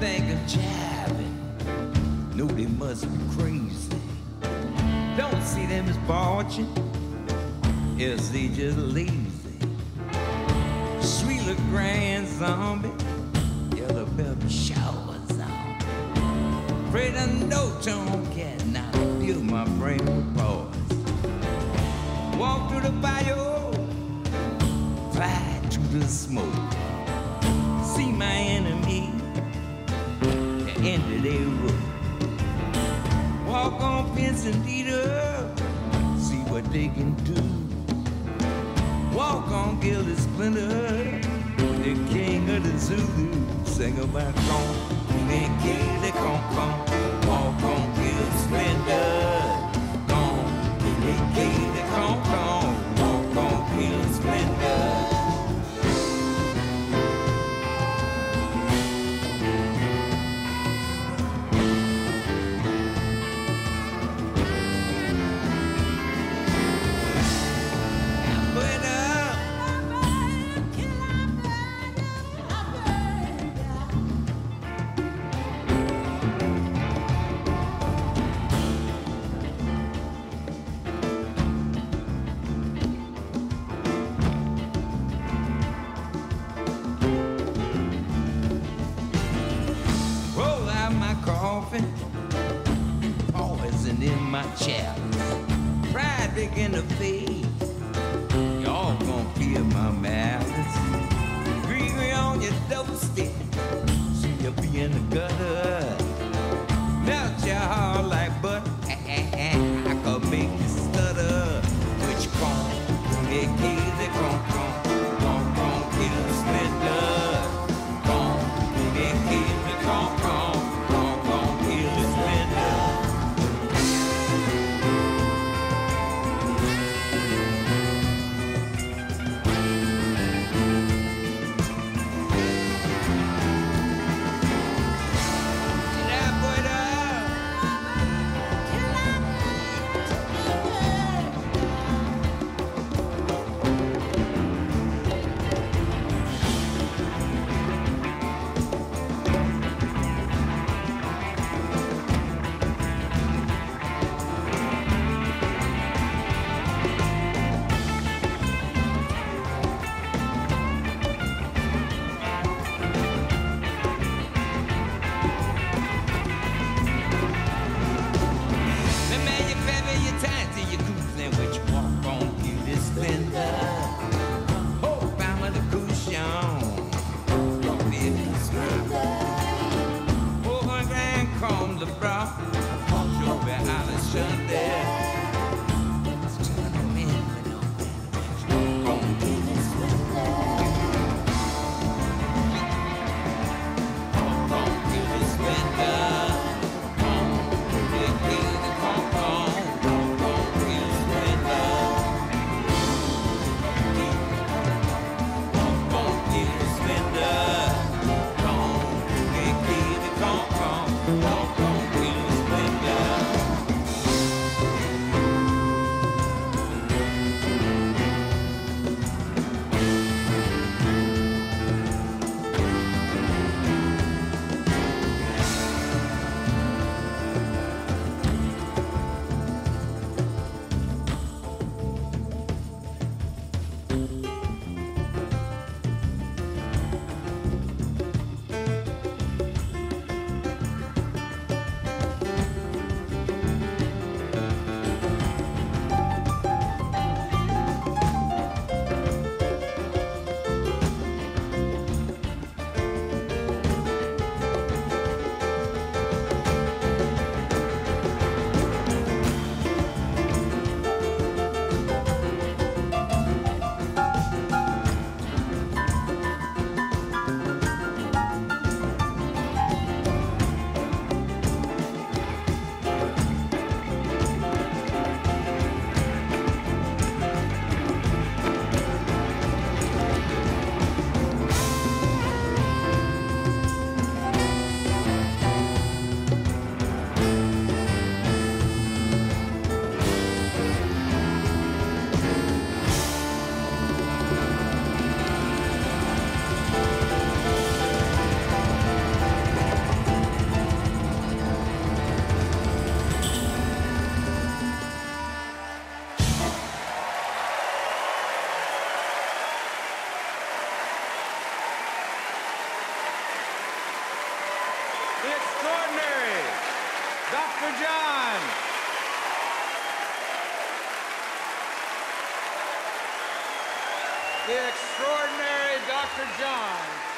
think of jabbing, No, they must be crazy. Don't see them as fortune. Yes, they just lazy. Sweet little grand zombie. Yellow pepper shower zombie. Afraid I know Tom cat. Now fill my brain with boys. Walk through the bayou. Fly through the smoke. See my enemy. End of. Walk on fence and. See what they can do. Walk on Gilded Splinter. The king of the Zulu. Sing about. They the con coffin, poison in my chalice. Pride begin to fade. Y'all gonna feel my malice. Greedy on your doorstep. See extraordinary Dr. John. The extraordinary Dr. John.